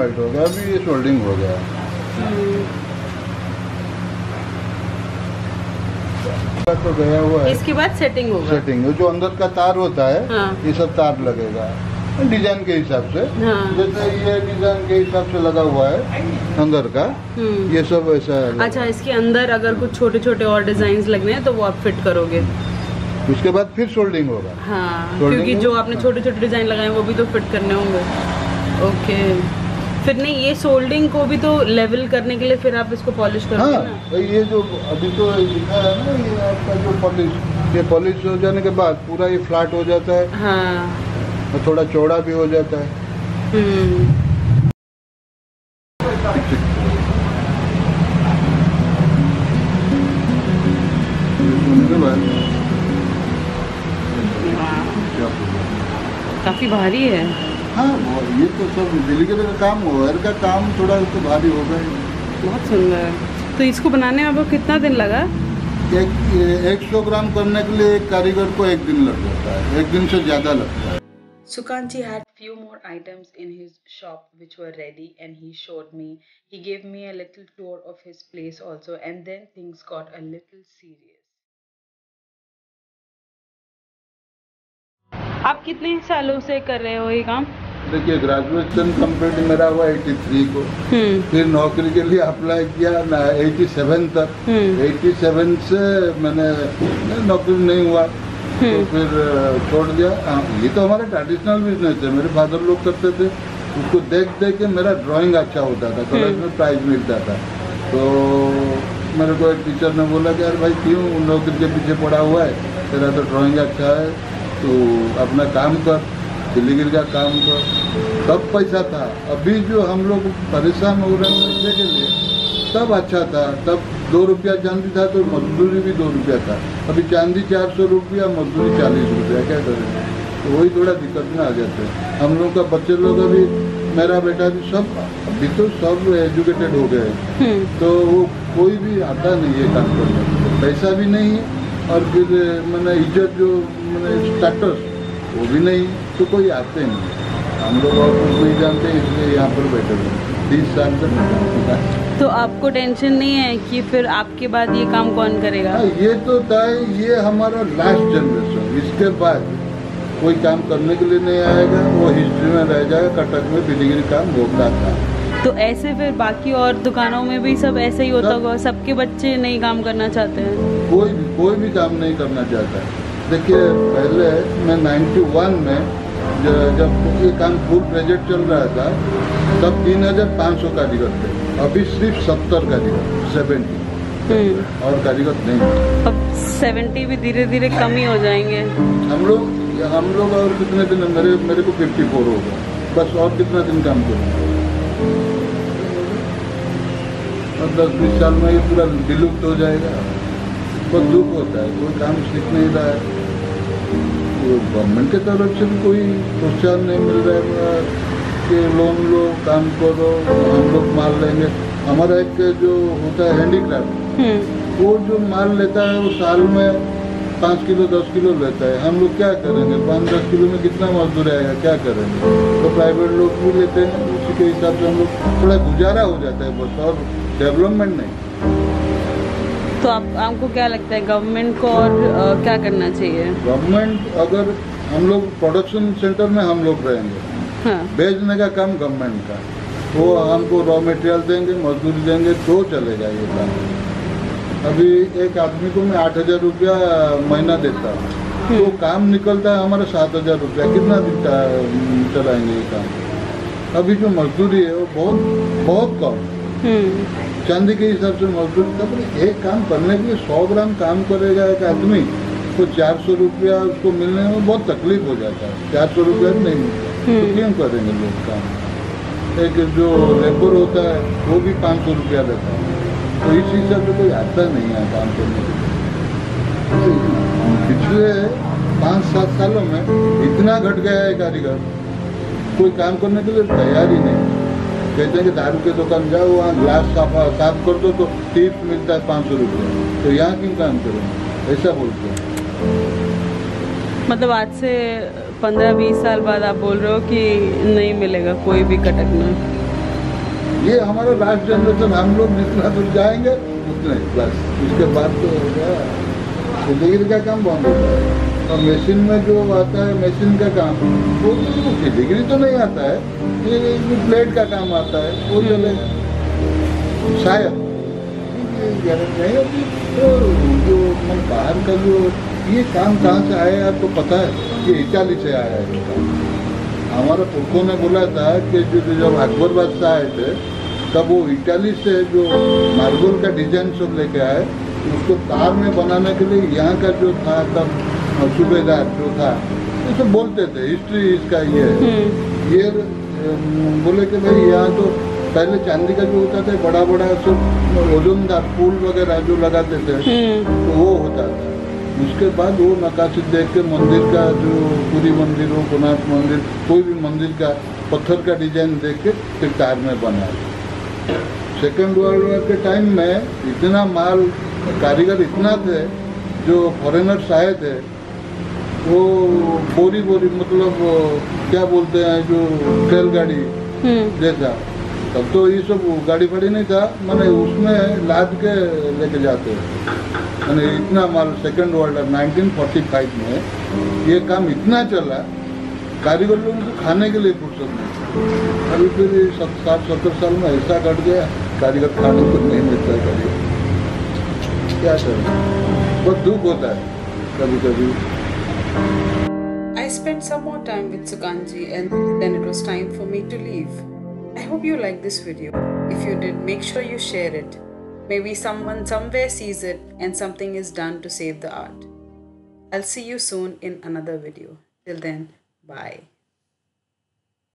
Melt हो गया अभी ये सोल्डिंग हो गया। तो गया हुआ है। इसके बाद सेटिंग होगा। सेटिंग जो अंदर का तार होता है हाँ। ये सब तार लगेगा। डिज़ाइन के हिसाब से हाँ। जैसे ये डिज़ाइन के हिसाब से लगा हुआ है अंदर का हम्म। ये सब ऐसा है। अच्छा इसके अंदर अगर कुछ छोटे छोटे और डिज़ाइन लगने हैं तो वो आप फिट करोगे। उसके बाद फिर सोल्डिंग होगा। हाँ क्योंकि जो आपने। छोटे छोटे डिज़ाइन लगाए वो भी तो फिट करने होंगे। ओके फिर नहीं ये सोल्डिंग को भी तो लेवल करने के लिए फिर आप इसको पॉलिश करोगे हाँ ना? ये जो अभी तो लिखा है ना ये आपका जो पॉलिश ये पॉलिश हो जाने के बाद पूरा ये फ्लैट हो जाता है। हाँ। और थोड़ा चौड़ा भी हो जाता है। हम्म? काफ़ी भारी है। हाँ वो ये तो सब दिल्ली का काम वायर का काम थोड़ा तो भारी ही बहुत सुंदर तो इसको बनाने में आपको कितना दिन लगा एक एक सौ ग्राम करने के लिए एक कारीगर को एक दिन लग जाता है एक दिन से ज़्यादा लगता है Sukanti had few more items in his shop which were ready and he showed me. He gave me a little tour of his place also and then things got a little serious. आप कितने सालों से कर रहे हो ये काम? देखिए ग्रेजुएशन कंप्लीट मेरा हुआ 83 को। हम्म। फिर नौकरी के लिए अप्लाई किया ना 87 तक। हम्म। 87 से मैंने नौकरी नहीं हुआ। तो हम्म। फिर छोड़ दिया। हाँ, ये तो हमारा ट्रेडिशनल बिज़नेस है। मेरे फादर लोग करते थे। उसको देख देख के मेरा ड्राइंग अच्छा होता था। College hmm. में प्राइज मिलता था। तो मेरे को एक टीचर ने बोला कि यार भाई क्यों नौकरी के पीछे पड़ा हुआ है? तेरा तो ड्राइंग अच्छा है। तो अपना काम कर दिल्लीगिरी का काम कर। तब पैसा था। अभी जो हम लोग परेशान हो रहे हैं पैसे के लिए तब अच्छा था। तब दो रुपया चांदी था तो मजदूरी भी दो रुपया था। अभी चांदी चार सौ रुपया मजदूरी चालीस रुपया क्या करें? तो वही थोड़ा दिक्कत में आ जाते हैं हम लोग का बच्चे लोग अभी मेरा बेटा भी सब अभी तो सब एजुकेटेड हो गए। हम्म। तो वो कोई भी आता नहीं है काम करने। पैसा भी नहीं है और फिर मैंने इज़्ज़त जो मैंने स्टेटस वो भी नहीं तो कोई आते नहीं। हम लोग और कुछ नहीं जानते इसलिए यहाँ पर बैठे हुए तीस साल से तो आपको टेंशन नहीं है कि फिर आपके बाद ये काम कौन करेगा? हाँ, ये तो तय ये हमारा लास्ट जनरेशन इसके बाद कोई काम करने के लिए नहीं आएगा वो हिस्ट्री में रह जाएगा कटक में बिजली काम होता था। तो ऐसे फिर बाकी और दुकानों में भी सब ऐसे ही होता होगा सबके बच्चे नहीं काम करना चाहते हैं? कोई भी कोई भी काम नहीं करना चाहता। देखिए पहले मैं 91 में जब ये काम फुल प्रोजेक्ट चल रहा था तब तीन हज़ार पाँच सौ कारीगर थे। अभी सिर्फ़ सत्तर कारीगर सेवेंटी हम्म। और कारीगर नहीं। अब सेवेंटी भी धीरे धीरे कम ही हो जाएँगे। हम लोग हम लोग और कितने दिन मेरे मेरे को फिफ्टी फोर हो गया। बस और कितना दिन काम करेंगे और दस बीस साल में ये पूरा विलुप्त हो जाएगा। बहुत दुख होता है कोई काम सीख नहीं रहा है। तो गवर्नमेंट की तरफ़ से भी कोई प्रोत्साहन नहीं मिल रहा है कि लोन लो काम करो हम लोग माल लेंगे। हमारा एक जो होता है हैंडीक्राफ्ट हम्म। वो जो माल लेता है वो साल में पाँच किलो दस किलो लेता है। हम लोग क्या करेंगे? पाँच दस किलो में कितना मजदूर आएगा? क्या करेंगे? तो प्राइवेट लोग भी लेते हैं उसी के हिसाब से हम लोग थोड़ा गुजारा हो जाता है बस और डेवलपमेंट नहीं। तो आप आपको क्या लगता है गवर्नमेंट को और अ, क्या करना चाहिए? गवर्नमेंट अगर हम लोग प्रोडक्शन सेंटर में हम लोग रहेंगे। हाँ। बेचने का काम गवर्नमेंट का? वो हमको रॉ मटेरियल देंगे मजदूरी देंगे तो चलेगा ये काम। अभी एक आदमी को मैं आठ हज़ार रुपया महीना देता हूँ। तो काम निकलता है हमारा सात हज़ार रुपया। कितना दिन चलाएँगे ये काम? अभी जो मजदूरी है वो बहुत बहुत कम। हम्म। चांदी के हिसाब से मजदूरी तब एक काम करने के लिए सौ ग्राम काम करेगा एक आदमी तो चार सौ रुपया उसको मिलने में बहुत तकलीफ़ हो जाता है। चार सौ रुपया नहीं मिलता। तो हम्म। क्यों करेंगे लोग काम? एक जो लेबर होता है वो भी पाँच सौ रुपया देता है। तो इस हिसाब से कोई आता नहीं है काम करने के लिए। पिछले पाँच सात सालों में इतना घट गया है कारीगर। कोई काम करने के लिए तैयार ही नहीं। कहते हैं कि दारू के दुकान जाओ वहाँ ग्लास साफ़ साफ़ कर दो तो टिप्स मिलता है पाँच सौ रुपये। तो यहाँ क्यों काम करें? ऐसा बोलते हैं। मतलब आज से पंद्रह बीस साल बाद आप बोल रहे हो कि नहीं मिलेगा कोई भी कटक में। ये हमारा लास्ट जनरेशन हम लोग जितना दूर जाएँगे उतने बस। उसके बाद तो हो गया। का काम बंद हो है और मशीन में जो आता है मशीन का काम। वो तो फिलिगिरी तो नहीं आता है। ये प्लेट का काम आता है वो चलेगा शायद नहीं होती तो जो मतलब बाहर का जो ये काम कहाँ से आया आपको पता है? ये इटाली से आया है हमारे पुरखों ने बोला था कि जो जब अकबर बादशाह आए थे तब वो इटाली से जो मार्बल का डिज़ाइन सब लेके आए उसको तार में बनाने के लिए यहाँ का जो था तब सूबेदार जो था ये सब बोलते थे। हिस्ट्री इसका ये है। हम्म। ये बोले कि भाई यहाँ तो पहले चांदी का जो होता था बड़ा बड़ा सब ओजनदार फूल वगैरह जो लगाते थे हम्म। तो वो होता था। उसके बाद वो नकाशी देख के मंदिर का जो पूरी मंदिर हो कोणार्क मंदिर कोई भी मंदिर का पत्थर का डिज़ाइन देख के फिर तार में बनाया सेकेंड वर्ल्ड वॉर के टाइम में इतना माल कारीगर इतना थे जो फॉरेनर्स आए थे वो बोरी बोरी मतलब क्या बोलते हैं जो रेलगाड़ी हम्म। जैसा। तब तो ये सब गाड़ी फाड़ी नहीं था मैंने उसमें लाद के लेके जाते। मैंने इतना माल सेकंड वर्ल्ड 1945 में। ये काम इतना चला कारीगर लोगों को खाने के लिए फुर्सत नहीं। अभी फिर सत साठ सत्तर साल में ऐसा कट गया कारीगर खाने को नहीं मिलता है कारीगर क्या करें बहुत दुख होता है कभी कभी spent some more time with Sukanji and then it was time for me to leave. I hope you liked this video. If you did, make sure you share it. Maybe someone somewhere sees it and something is done to save the art. I'll see you soon in another video. Till then, bye.